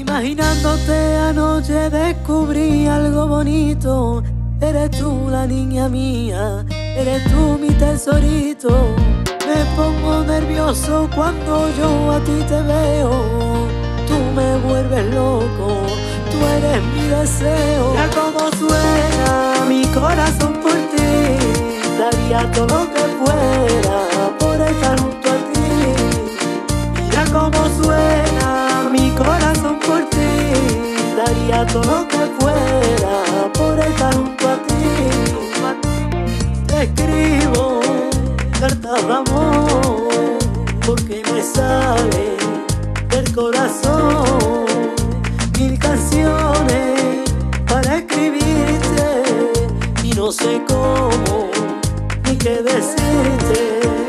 Imaginándote anoche descubrí algo bonito. Eres tú la niña mía, eres tú mi tesorito. Me pongo nervioso cuando yo a ti te veo. Tú me vuelves loco, tú eres mi deseo. Ya como suena mi corazón por ti, daría todo lo que fuera todo lo que fuera por estar junto a ti. Te escribo cartas de amor porque me sale del corazón mil canciones para escribirte y no sé cómo ni qué decirte.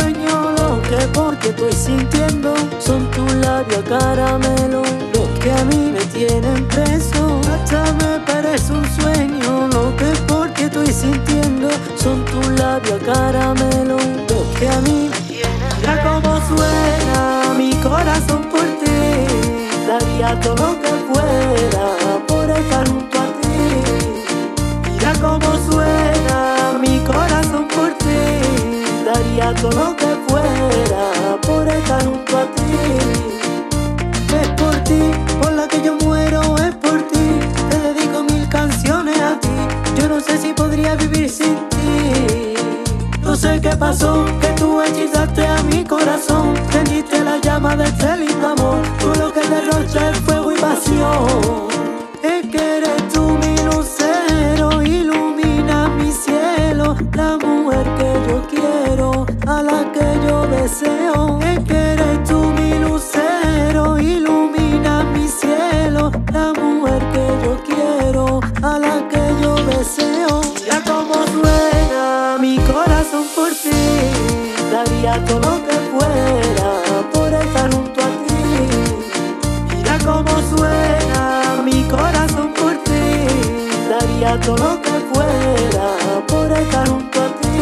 Lo que porque estoy sintiendo son tus labios caramelo, los que a mí me tienen preso. Hasta me parece un sueño lo que porque estoy sintiendo son tus labios caramelo, los que a mí me tienen Mira cómo suena mi corazón por ti, daría todo lo que fuera por estar todo lo que fuera por estar junto a ti. Es por ti, por la que yo muero, es por ti. Te dedico mil canciones a ti. Yo no sé si podría vivir sin ti. No sé qué pasó, que tú hechizaste a mi corazón. Tendiste la llama de este deseo. Ya como suena mi corazón por ti, daría todo lo que fuera por estar junto a ti. Mira cómo suena mi corazón por ti, daría todo lo que fuera por estar junto a ti.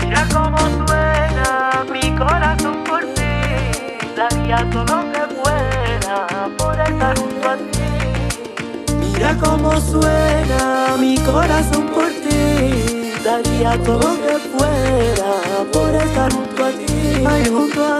Mira cómo suena mi corazón por ti, daría todo lo que fuera por estar junto a ti. Mira cómo suena mi corazón por ti, daría todo que fuera por estar junto a ti, ay junto a ti.